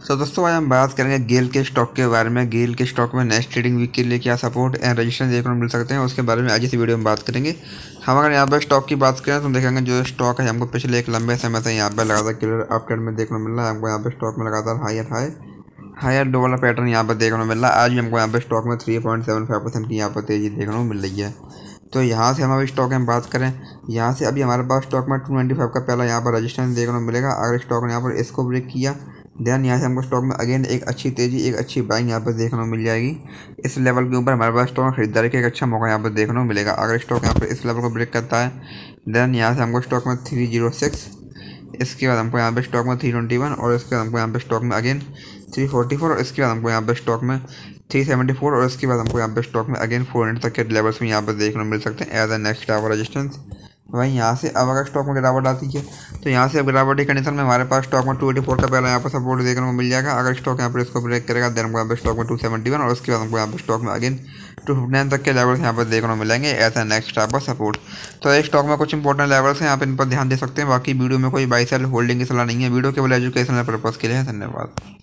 तो दोस्तों, आज हम बात करेंगे गेल के स्टॉक के बारे में। गेल के स्टॉक में नेक्स्ट ट्रेडिंग वीक के लिए क्या सपोर्ट एंड रजिस्ट्रेशन देखने को मिल सकते हैं, उसके बारे में आज इस वीडियो में बात करेंगे। हम अगर यहाँ पर स्टॉक की बात करें तो देखेंगे जो स्टॉक है, हमको पिछले एक लंबे समय से यहाँ पर लगातार क्लियर अप ट्रेंड में देखने को मिल रहा है। हमको यहाँ पर स्टॉक में लगातार हायर हाई हायर लो वाला पैटर्न यहाँ पर देखने को मिल रहा है। आज भी हमको यहाँ पर स्टॉक में three point seven five percent की यहाँ पर तेज़ी देखने को मिल रही है। तो यहाँ से हम अभी स्टॉक में बात करें, यहाँ से अभी हमारे पास स्टॉक में टू नाइन्टी फाइव का पहला यहाँ पर रजिस्ट्रेशन देखने को मिलेगा। अगर स्टॉक ने यहाँ पर इसको ब्रेक किया देन यहाँ से हमको स्टॉक में अगेन एक अच्छी तेज़ी, एक अच्छी बाइंग यहाँ पर देखने को मिल जाएगी। इस लेवल के ऊपर हमारे पास स्टॉक खरीदारी का एक अच्छा मौका यहाँ पर देखने को मिलेगा। अगर स्टॉक यहाँ पर इस लेवल को ब्रेक करता है देन यहाँ से हमको स्टॉक में थ्री ज़ीरो सिक्स इसके बाद हमको यहाँ पे स्टॉक में थ्री ट्वेंटी वन और इसके बाद हमको यहाँ पे स्टॉक में अगेन थ्री फोर्टी फोर और इसके बाद हमको यहाँ पे स्टॉक में थ्री सेवेंटी फोर और इसके बाद हमको यहाँ पे स्टॉक में अगेन फोर हंड्रेड तक के लेवल्स में यहाँ पर देखने को मिल सकते हैं as a next hour resistance वहीं यहाँ से अब अगर स्टॉक में गिरावट आती है तो यहाँ से अब गिरावट की कंडीशन में हमारे पास स्टॉक में टू एटी फोर का पहला यहाँ पर सपोर्ट देखने को मिल जाएगा। अगर स्टॉक यहाँ पर इसको ब्रेक करेगा देन हमको यहाँ पर स्टॉक में टू सेवेंटी वन और उसके बाद हमको यहाँ पर स्टॉक में अगेन टू फिफ्टी नाइन तक के लेवल्स यहाँ पर देखने को मिलेंगे ऐसा नेक्स्ट टाइप पर सपोर्ट तो एक स्टॉक में कुछ इंपॉर्टेंट लेवल्स हैं पर इन पर ध्यान दे सकते हैं। बाकी वीडियो में कोई बाई सेल होल्डिंग की सलाह नहीं है। वीडियो केवल एजुकेशनल पर्पज़ के लिए धन्यवाद।